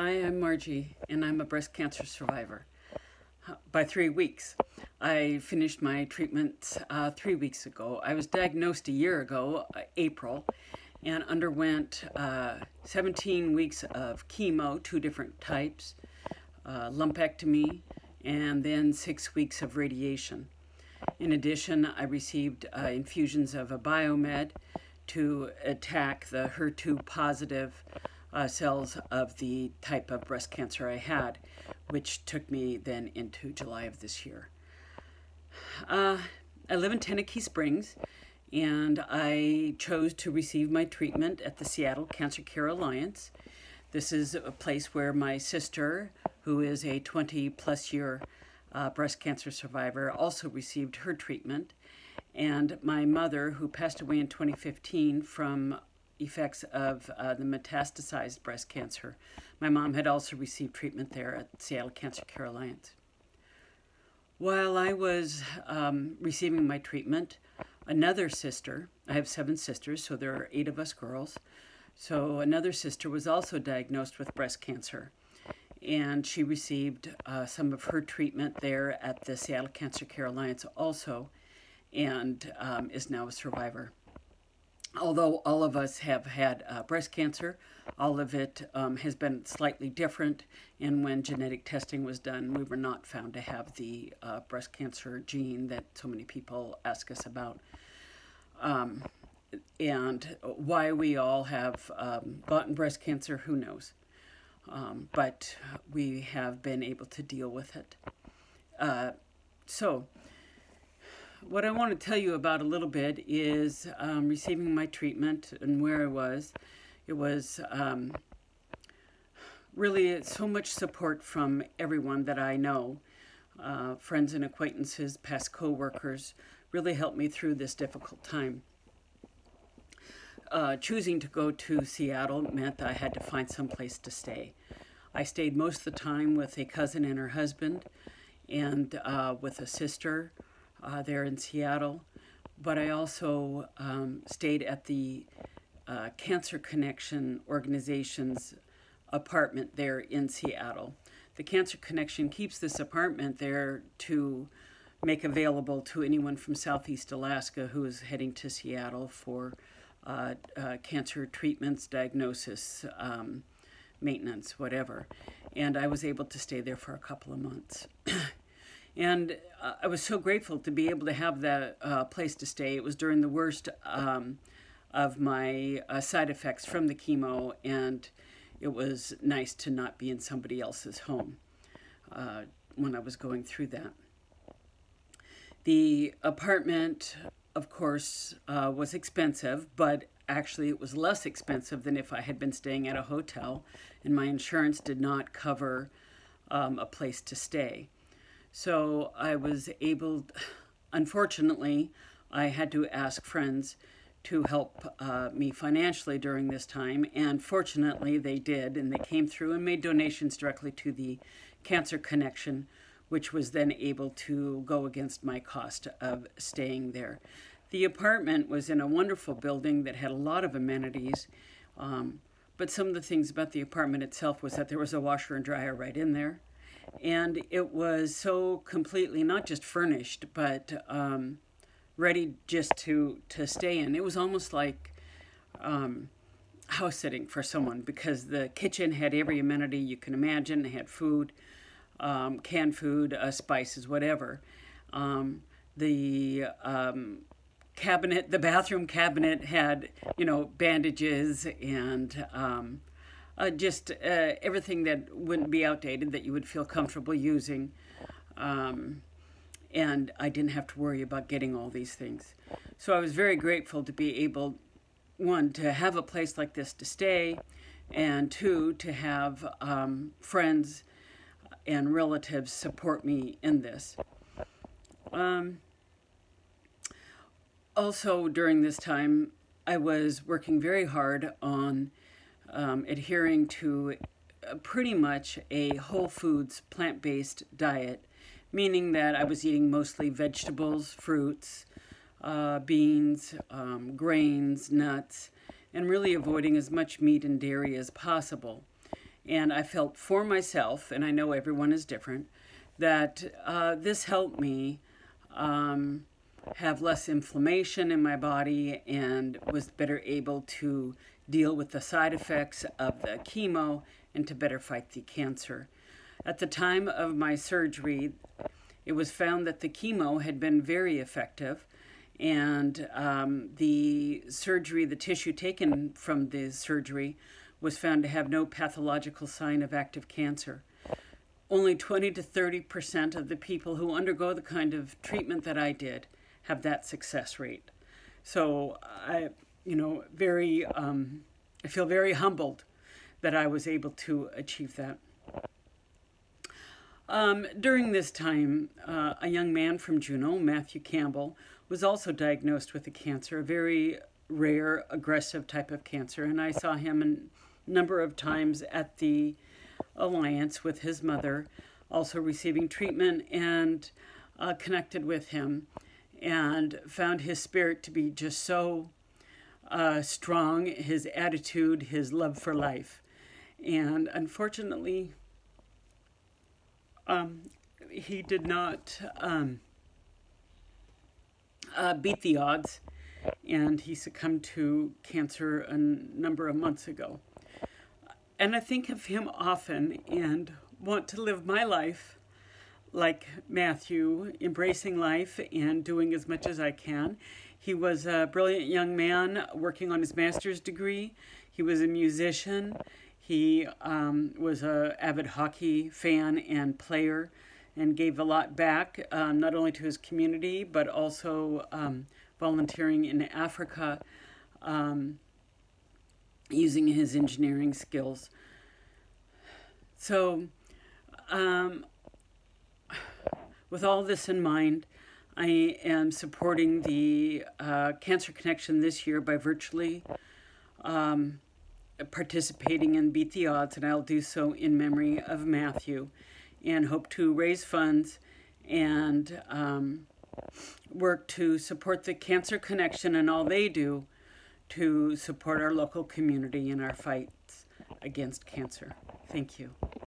Hi, I'm Margie, and I'm a breast cancer survivor. By three weeks, I finished my treatment uh, three weeks ago. I was diagnosed a year ago, uh, April, and underwent uh, 17 weeks of chemo, two different types, uh, lumpectomy, and then six weeks of radiation. In addition, I received uh, infusions of a biomed to attack the HER2 positive uh, cells of the type of breast cancer I had, which took me then into July of this year. Uh, I live in Tenakee Springs, and I chose to receive my treatment at the Seattle Cancer Care Alliance. This is a place where my sister, who is a 20 plus year uh, breast cancer survivor, also received her treatment. And my mother, who passed away in 2015 from effects of uh, the metastasized breast cancer. My mom had also received treatment there at Seattle Cancer Care Alliance. While I was um, receiving my treatment, another sister, I have seven sisters, so there are eight of us girls. So another sister was also diagnosed with breast cancer. And she received uh, some of her treatment there at the Seattle Cancer Care Alliance also, and um, is now a survivor although all of us have had uh, breast cancer, all of it um, has been slightly different. And when genetic testing was done, we were not found to have the uh, breast cancer gene that so many people ask us about. Um, and why we all have um, gotten breast cancer, who knows? Um, but we have been able to deal with it. Uh, so, what I want to tell you about a little bit is um, receiving my treatment and where I was. It was um, really so much support from everyone that I know, uh, friends and acquaintances, past coworkers, really helped me through this difficult time. Uh, choosing to go to Seattle meant that I had to find some place to stay. I stayed most of the time with a cousin and her husband, and uh, with a sister uh, there in Seattle, but I also um, stayed at the uh, Cancer Connection organization's apartment there in Seattle. The Cancer Connection keeps this apartment there to make available to anyone from Southeast Alaska who is heading to Seattle for uh, uh, cancer treatments, diagnosis, um, maintenance, whatever. And I was able to stay there for a couple of months. And uh, I was so grateful to be able to have that uh, place to stay. It was during the worst um, of my uh, side effects from the chemo, and it was nice to not be in somebody else's home uh, when I was going through that. The apartment, of course, uh, was expensive, but actually it was less expensive than if I had been staying at a hotel, and my insurance did not cover um, a place to stay. So I was able, unfortunately, I had to ask friends to help uh, me financially during this time, and fortunately they did, and they came through and made donations directly to the Cancer Connection, which was then able to go against my cost of staying there. The apartment was in a wonderful building that had a lot of amenities, um, but some of the things about the apartment itself was that there was a washer and dryer right in there and it was so completely not just furnished but um, ready just to to stay in. It was almost like um, house sitting for someone because the kitchen had every amenity you can imagine. It had food, um, canned food, uh, spices, whatever. Um, the um, cabinet, the bathroom cabinet had you know bandages and um, uh, just uh, everything that wouldn't be outdated that you would feel comfortable using. Um, and I didn't have to worry about getting all these things. So I was very grateful to be able, one, to have a place like this to stay, and two, to have um, friends and relatives support me in this. Um, also, during this time, I was working very hard on um, adhering to uh, pretty much a whole foods plant based diet, meaning that I was eating mostly vegetables, fruits, uh, beans, um, grains, nuts, and really avoiding as much meat and dairy as possible. And I felt for myself, and I know everyone is different, that uh, this helped me um, have less inflammation in my body and was better able to deal with the side effects of the chemo and to better fight the cancer. At the time of my surgery, it was found that the chemo had been very effective, and um, the surgery, the tissue taken from the surgery, was found to have no pathological sign of active cancer. Only 20 to 30 percent of the people who undergo the kind of treatment that I did have that success rate. So I, you know, very, um, I feel very humbled that I was able to achieve that. Um, during this time, uh, a young man from Juneau, Matthew Campbell, was also diagnosed with a cancer, a very rare, aggressive type of cancer, and I saw him a number of times at the Alliance with his mother, also receiving treatment, and uh, connected with him, and found his spirit to be just so uh, strong, his attitude, his love for life. And unfortunately, um, he did not um, uh, beat the odds, and he succumbed to cancer a number of months ago. And I think of him often and want to live my life like Matthew, embracing life and doing as much as I can. He was a brilliant young man working on his master's degree. He was a musician. He um, was an avid hockey fan and player and gave a lot back, um, not only to his community, but also um, volunteering in Africa um, using his engineering skills. So, um, with all this in mind, I am supporting the uh, Cancer Connection this year by virtually um, participating in Beat the Odds, and I'll do so in memory of Matthew, and hope to raise funds and um, work to support the Cancer Connection and all they do to support our local community in our fights against cancer. Thank you.